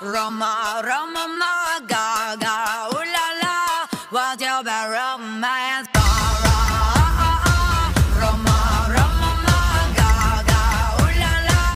Roma Roma Gaga, ooh la la What's your bad?